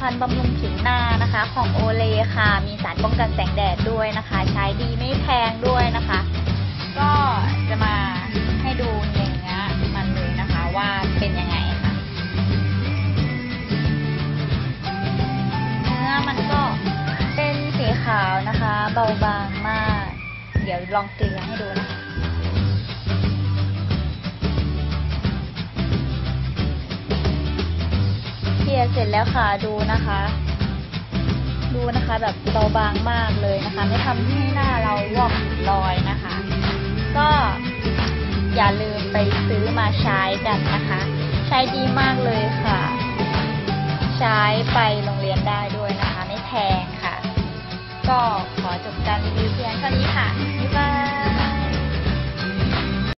ภัณฑ์บำรุงผิวหน้านะคะ ของโอเลค่ะ มีสารป้องกันแสงแดดด้วยนะคะ ใช้ดีไม่แพงด้วยนะคะ ก็จะมาให้ดูอย่างเนื้อมันเลยนะคะว่าเป็นยังไงค่ะ เนื้อมันก็เป็นสีขาวนะคะ เบาบางมาก เดี๋ยวลองเกลี่ยให้ดูนะคะ ลียร์เสร็จแล้วค่ะดูนะคะ ดูนะคะแบบเบาบางมากเลยนะคะ ไม่ทำให้หน้าเราวอกรอลอยนะคะ ก็อย่าลืมไปซื้อมาใช้กันนะคะ ใช้ดีมากเลยค่ะ ใช้ไปโรงเรียนได้ด้วยนะคะ ไม่แพงค่ะ ก็ขอจบการรีวิวเพียงเท่านี้ค่ะบ๊ายบาย